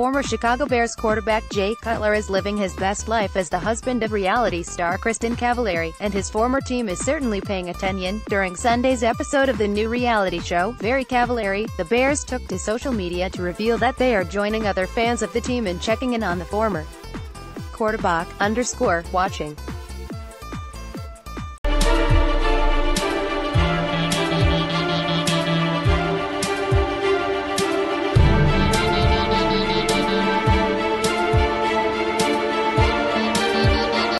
Former Chicago Bears quarterback Jay Cutler is living his best life as the husband of reality star Kristin Cavallari, and his former team is certainly paying attention. During Sunday's episode of the new reality show, Very Cavallari, the Bears took to social media to reveal that they are joining other fans of the team in checking in on the former quarterback, underscore, watching.